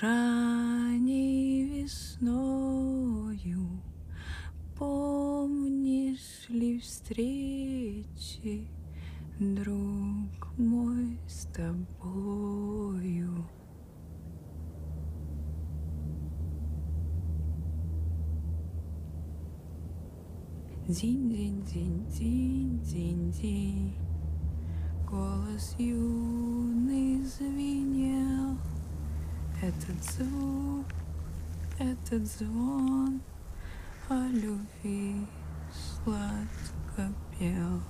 ранней весною Помнишь ли встречи, друг мой, с тобою? Динь-динь-динь-динь-динь-динь Голос юный Этот звук, этот звон О любви сладко пел